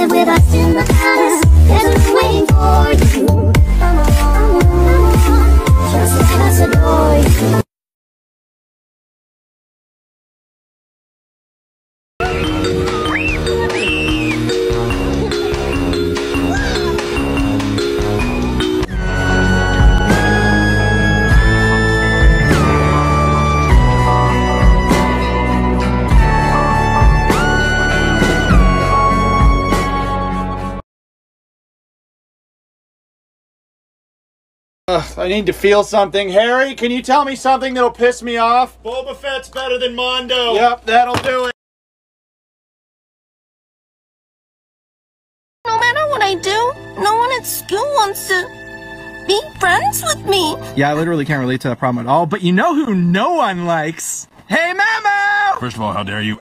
and with our superpowers. There's a waiting for you. Ugh, I need to feel something. Harry, can you tell me something that'll piss me off? Boba Fett's better than Mando. Yep, that'll do it. No matter what I do, no one at school wants to be friends with me. Yeah, I literally can't relate to that problem at all. But you know who no one likes? Hey, Mamo! First of all, how dare you?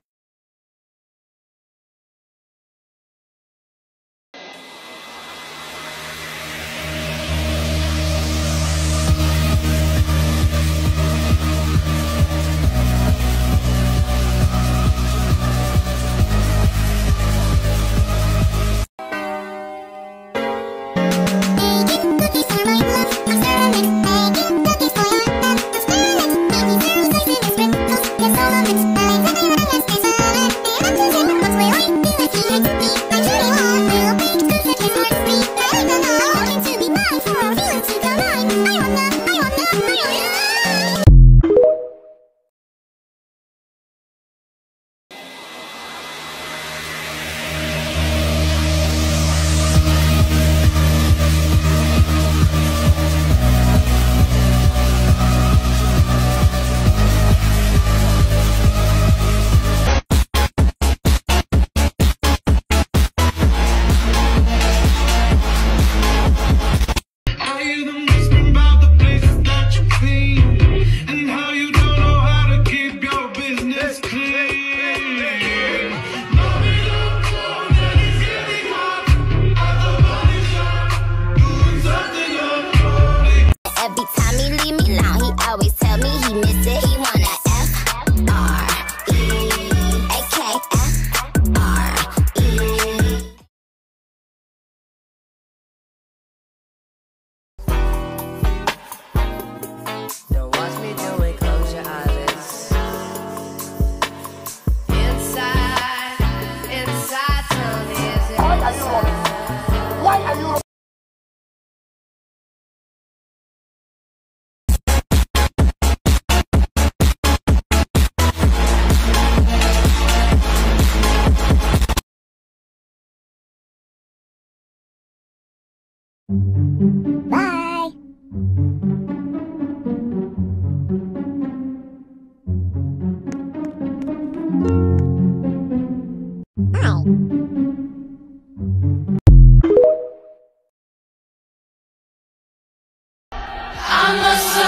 Bye. Bye. I'm a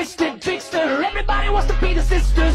twisted trickster. Everybody wants to be the sister.